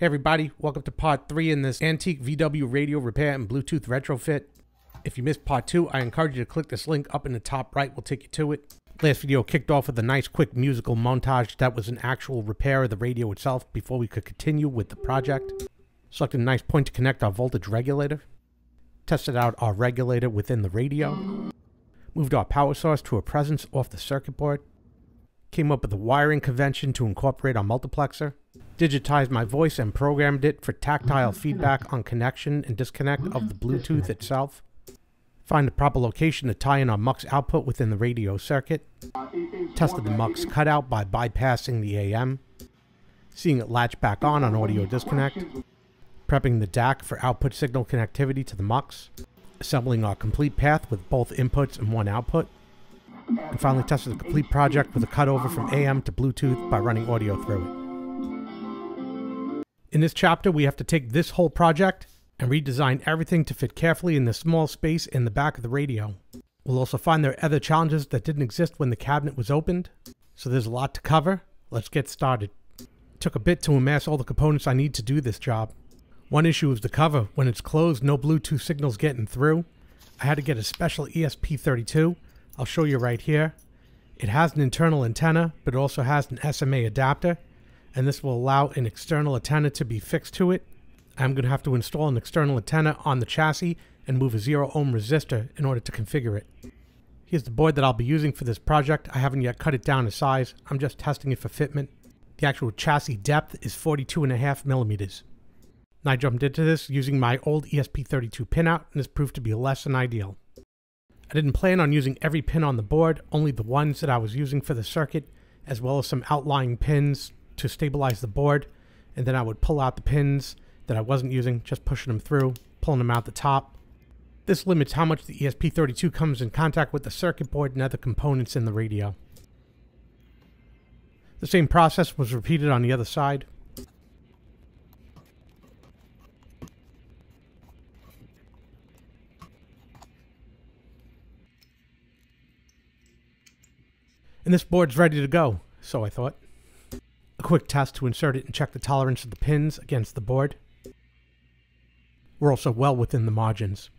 Hey everybody, welcome to part 3 in this antique VW radio repair and Bluetooth retrofit. If you missed part 2, I encourage you to click this link up in the top right, we'll take you to it. Last video kicked off with a nice quick musical montage that was an actual repair of the radio itself before we could continue with the project. Selected a nice point to connect our voltage regulator. Tested out our regulator within the radio. Moved our power source to a presence off the circuit board. Came up with a wiring convention to incorporate our multiplexer digitized my voice and programmed it for tactile feedback on connection and disconnect of the Bluetooth itself. Find the proper location to tie in our MUX output within the radio circuit. Tested the MUX cutout by bypassing the AM. Seeing it latch back on on audio disconnect. Prepping the DAC for output signal connectivity to the MUX. Assembling our complete path with both inputs and one output. And finally tested the complete project with a cutover from AM to Bluetooth by running audio through it. In this chapter, we have to take this whole project and redesign everything to fit carefully in the small space in the back of the radio. We'll also find there are other challenges that didn't exist when the cabinet was opened, so there's a lot to cover. Let's get started. It took a bit to amass all the components I need to do this job. One issue is the cover. When it's closed, no Bluetooth signals getting through. I had to get a special ESP32. I'll show you right here. It has an internal antenna, but it also has an SMA adapter and this will allow an external antenna to be fixed to it. I'm going to have to install an external antenna on the chassis and move a 0 ohm resistor in order to configure it. Here's the board that I'll be using for this project. I haven't yet cut it down to size. I'm just testing it for fitment. The actual chassis depth is 42.5 millimeters. I jumped into this using my old ESP32 pinout, and this proved to be less than ideal. I didn't plan on using every pin on the board, only the ones that I was using for the circuit, as well as some outlying pins to stabilize the board, and then I would pull out the pins that I wasn't using, just pushing them through, pulling them out the top. This limits how much the ESP32 comes in contact with the circuit board and other components in the radio. The same process was repeated on the other side. And this board's ready to go, so I thought. Quick test to insert it and check the tolerance of the pins against the board. We're also well within the margins.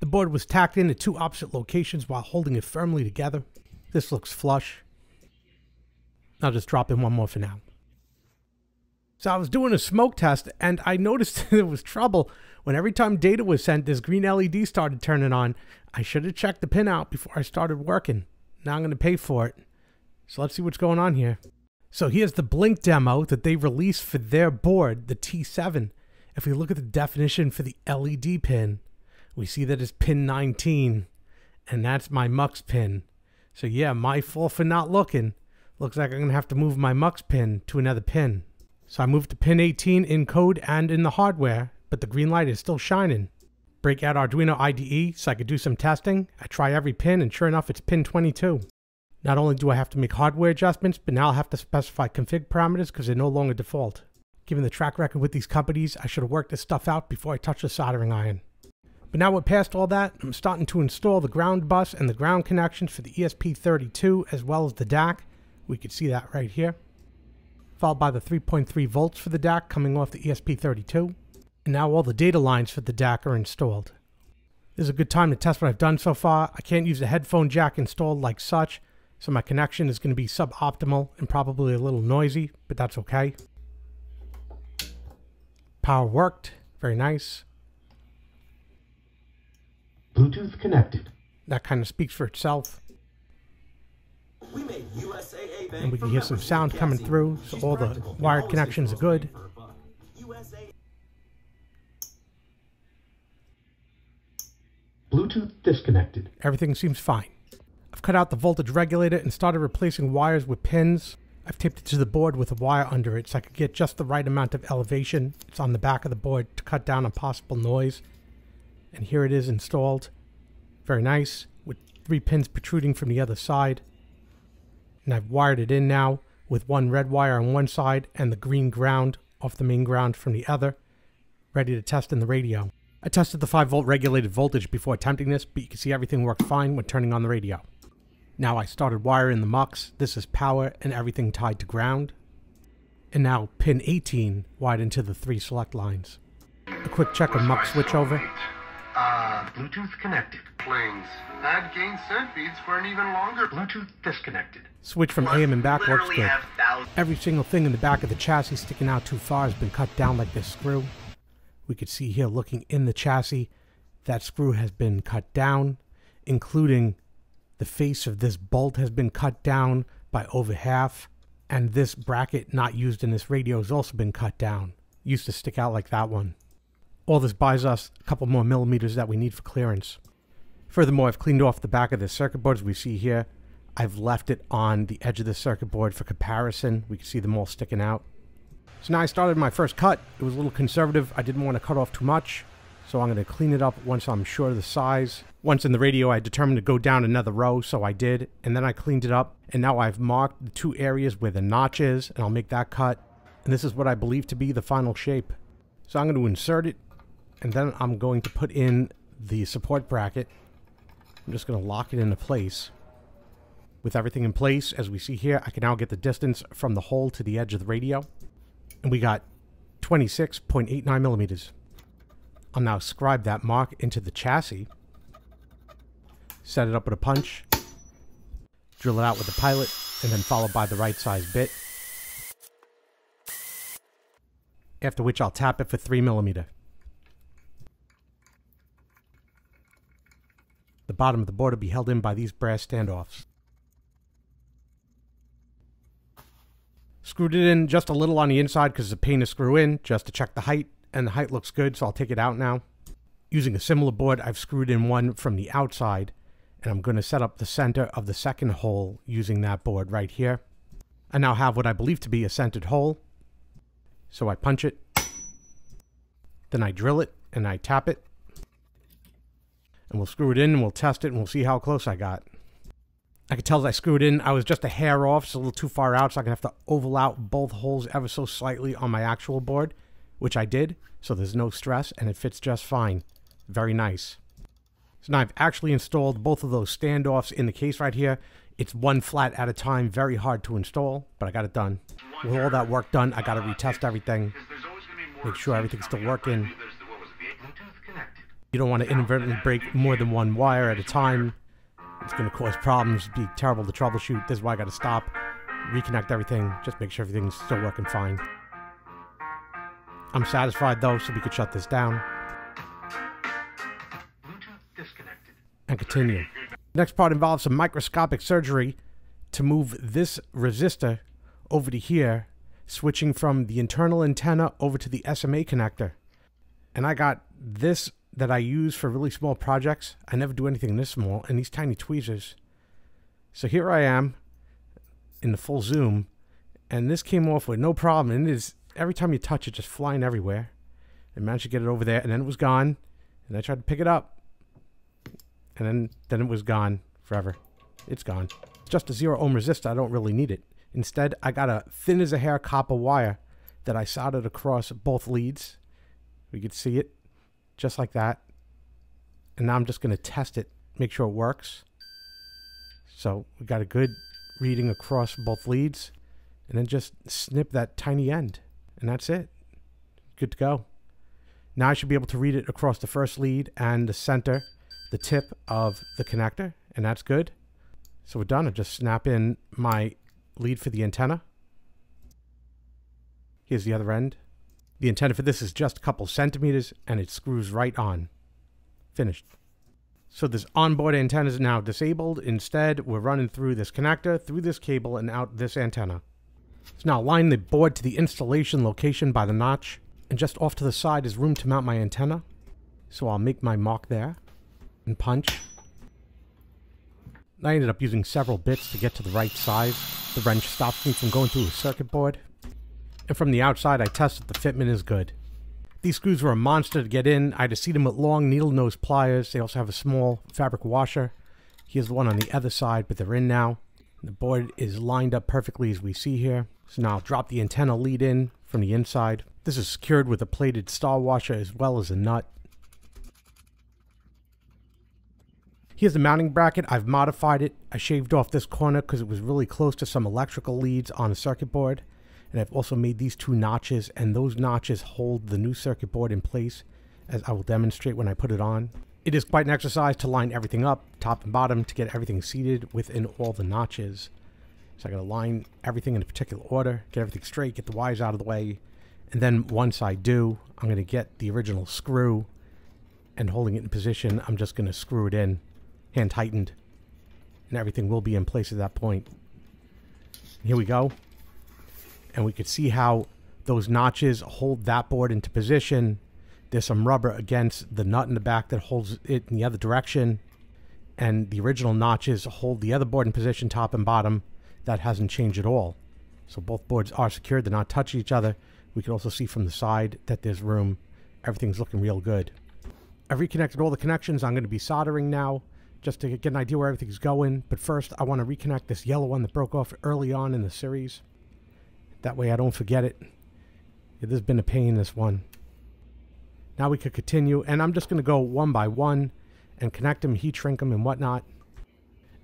The board was tacked in at two opposite locations while holding it firmly together. This looks flush. I'll just drop in one more for now. So I was doing a smoke test and I noticed there was trouble when every time data was sent, this green LED started turning on. I should have checked the pin out before I started working. Now I'm going to pay for it. So let's see what's going on here. So here's the Blink demo that they released for their board, the T7. If we look at the definition for the LED pin, we see that it's pin 19, and that's my MUX pin. So yeah, my fault for not looking. Looks like I'm going to have to move my MUX pin to another pin. So I moved to pin 18 in code and in the hardware, but the green light is still shining. Break out Arduino IDE so I could do some testing. I try every pin and sure enough it's pin 22. Not only do I have to make hardware adjustments, but now I'll have to specify config parameters because they're no longer default. Given the track record with these companies, I should have worked this stuff out before I touched the soldering iron. But now we're past all that, I'm starting to install the ground bus and the ground connections for the ESP32 as well as the DAC. We can see that right here. Followed by the 3.3 volts for the DAC coming off the ESP32. And now all the data lines for the DAC are installed. This is a good time to test what I've done so far. I can't use the headphone jack installed like such, so my connection is going to be suboptimal and probably a little noisy, but that's okay. Power worked. Very nice. Bluetooth connected. That kind of speaks for itself. We and we can hear some sound coming through, so all the wired connections are good. Bluetooth disconnected. Everything seems fine. Cut out the voltage regulator and started replacing wires with pins. I've taped it to the board with a wire under it so I could get just the right amount of elevation. It's on the back of the board to cut down on possible noise. And here it is installed. Very nice, with three pins protruding from the other side. And I've wired it in now with one red wire on one side and the green ground off the main ground from the other, ready to test in the radio. I tested the 5 volt regulated voltage before attempting this, but you can see everything worked fine when turning on the radio. Now I started wiring the MUX. This is power and everything tied to ground. And now pin 18 wide into the three select lines. A quick check of MUX switchover. Uh, Bluetooth connected. Planes. Add gain send feeds for an even longer. Bluetooth disconnected. Switch from AM and back works good. Every single thing in the back of the chassis sticking out too far has been cut down like this screw. We could see here looking in the chassis, that screw has been cut down, including the face of this bolt has been cut down by over half, and this bracket not used in this radio has also been cut down. Used to stick out like that one. All this buys us a couple more millimeters that we need for clearance. Furthermore, I've cleaned off the back of the circuit board as we see here. I've left it on the edge of the circuit board for comparison. We can see them all sticking out. So now I started my first cut. It was a little conservative. I didn't want to cut off too much. So I'm going to clean it up once I'm sure of the size. Once in the radio, I determined to go down another row, so I did. And then I cleaned it up. And now I've marked the two areas where the notch is, and I'll make that cut. And this is what I believe to be the final shape. So I'm going to insert it, and then I'm going to put in the support bracket. I'm just going to lock it into place. With everything in place, as we see here, I can now get the distance from the hole to the edge of the radio. And we got 26.89 millimeters. I'll now scribe that mark into the chassis. Set it up with a punch. Drill it out with the pilot, and then followed by the right size bit. After which I'll tap it for 3 millimeter. The bottom of the board will be held in by these brass standoffs. Screwed it in just a little on the inside because it's a pain to screw in, just to check the height, and the height looks good, so I'll take it out now. Using a similar board, I've screwed in one from the outside, and I'm going to set up the center of the second hole using that board right here. I now have what I believe to be a centered hole. So I punch it, then I drill it, and I tap it. And we'll screw it in, and we'll test it, and we'll see how close I got. I could tell as I screwed in, I was just a hair off, so a little too far out, so I'm going to have to oval out both holes ever so slightly on my actual board, which I did, so there's no stress, and it fits just fine. Very nice. So now I've actually installed both of those standoffs in the case right here. It's one flat at a time, very hard to install, but I got it done. With all that work done, I got to retest everything, make sure everything's still working. You don't want to inadvertently break more than one wire at a time. It's going to cause problems, be terrible to troubleshoot. This is why I got to stop, reconnect everything, just make sure everything's still working fine. I'm satisfied though, so we could shut this down and continue. Next part involves some microscopic surgery to move this resistor over to here, switching from the internal antenna over to the SMA connector. And I got this that I use for really small projects. I never do anything this small, and these tiny tweezers. So here I am in the full zoom, and this came off with no problem. And it is every time you touch it, just flying everywhere. I managed to get it over there, and then it was gone. And I tried to pick it up, and then then it was gone forever. It's gone. It's just a zero ohm resistor. I don't really need it. Instead, I got a thin as a hair copper wire that I soldered across both leads. We could see it just like that. And now I'm just going to test it, make sure it works. So we got a good reading across both leads, and then just snip that tiny end, and that's it. Good to go. Now I should be able to read it across the first lead and the center, the tip of the connector, and that's good. So we're done. I just snap in my lead for the antenna. Here's the other end. The antenna for this is just a couple centimeters and it screws right on. Finished. So this onboard antenna is now disabled. Instead, we're running through this connector, through this cable, and out this antenna. So now line the board to the installation location by the notch, and just off to the side is room to mount my antenna. So I'll make my mark there, and punch. I ended up using several bits to get to the right size. The wrench stops me from going through a circuit board. And from the outside, I tested the fitment is good. These screws were a monster to get in. I had to seat them with long needle nose pliers. They also have a small fabric washer. Here's the one on the other side, but they're in now. The board is lined up perfectly as we see here. So now I'll drop the antenna lead in from the inside. This is secured with a plated star washer as well as a nut. Here's the mounting bracket. I've modified it. I shaved off this corner because it was really close to some electrical leads on the circuit board. And I've also made these two notches, and those notches hold the new circuit board in place, as I will demonstrate when I put it on. It is quite an exercise to line everything up, top and bottom, to get everything seated within all the notches. So I gotta line everything in a particular order, get everything straight, get the wires out of the way, and then once I do, I'm gonna get the original screw and holding it in position, I'm just gonna screw it in, hand tightened, and everything will be in place at that point. Here we go. And we could see how those notches hold that board into position. There's some rubber against the nut in the back that holds it in the other direction. And the original notches hold the other board in position, top and bottom. That hasn't changed at all. So both boards are secured. They're not touching each other. We can also see from the side that there's room. Everything's looking real good. I've reconnected all the connections. I'm going to be soldering now just to get an idea where everything's going. But first, I want to reconnect this yellow one that broke off early on in the series. That way I don't forget it. Yeah, there's been a pain, this one. Now we could continue, and I'm just going to go one by one and connect them, heat shrink them, and whatnot.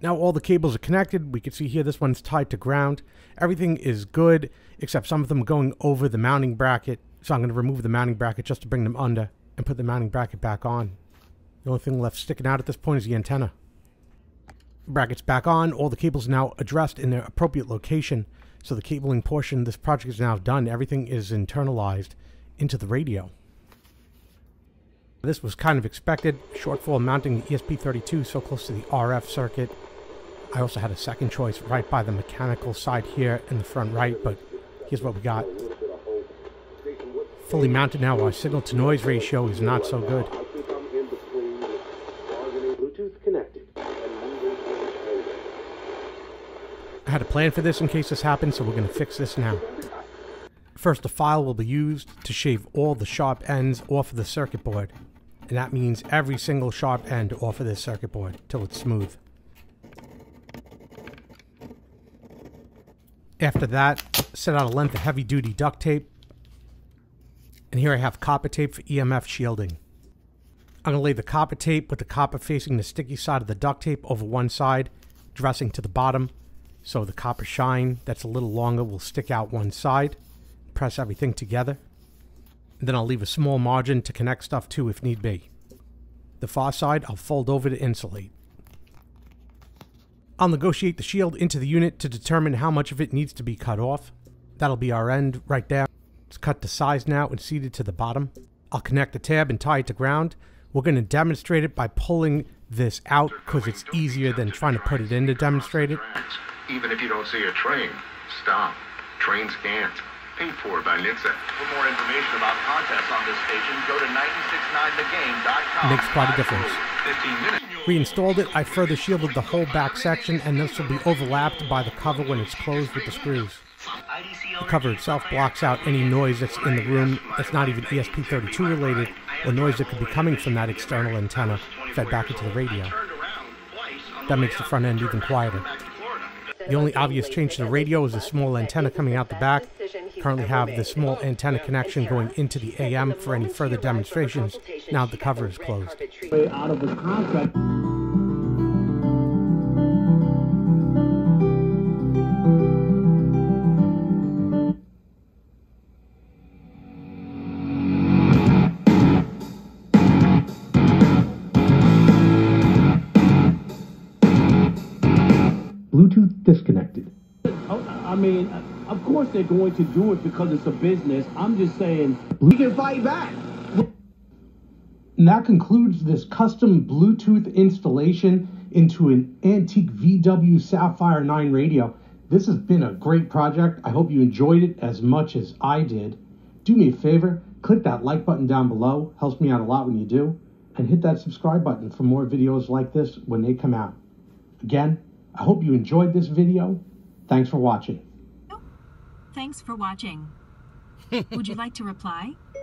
Now all the cables are connected. We can see here this one's tied to ground. Everything is good, except some of them going over the mounting bracket. So I'm going to remove the mounting bracket just to bring them under and put the mounting bracket back on. The only thing left sticking out at this point is the antenna. Brackets back on. All the cables now addressed in their appropriate location. So the cabling portion of this project is now done. Everything is internalized into the radio. This was kind of expected. Shortfall mounting the ESP32 so close to the RF circuit. I also had a second choice right by the mechanical side here in the front right, but here's what we got. Fully mounted now, our signal to noise ratio is not so good. I had a plan for this in case this happens, so we're going to fix this now. First, a file will be used to shave all the sharp ends off of the circuit board. And that means every single sharp end off of this circuit board till it's smooth. After that, set out a length of heavy duty duct tape. And here I have copper tape for EMF shielding. I'm going to lay the copper tape with the copper facing the sticky side of the duct tape over one side, dressing to the bottom, so the copper shine that's a little longer will stick out one side. Press everything together. Then I'll leave a small margin to connect stuff to if need be. The far side I'll fold over to insulate. I'll negotiate the shield into the unit to determine how much of it needs to be cut off. That'll be our end right there. It's cut to size now and seated to the bottom. I'll connect the tab and tie it to ground. We're going to demonstrate it by pulling this out because it's easier than trying to put it in to demonstrate it. Even if you don't see a train, stop. Trains can't. Paid for by NHTSA. For more information about contests on this station, go to 969thegame.com. Makes quite a difference. We installed it, I further shielded the whole back section and this will be overlapped by the cover when it's closed with the screws. The cover itself blocks out any noise that's in the room that's not even ESP32 related or noise that could be coming from that external antenna fed back into the radio. That makes the front end even quieter. The only obvious change to the radio is a small antenna coming out the back. Currently have the small antenna connection going into the AM for any further demonstrations now the cover is closed. out of the contract. Bluetooth disconnected. Oh, I mean, of course they're going to do it because it's a business. I'm just saying, we can fight back. And that concludes this custom Bluetooth installation into an antique VW Sapphire 9 radio. This has been a great project. I hope you enjoyed it as much as I did. Do me a favor, click that like button down below. Helps me out a lot when you do. And hit that subscribe button for more videos like this when they come out. Again, I hope you enjoyed this video. Thanks for watching. Thanks for watching. Would you like to reply?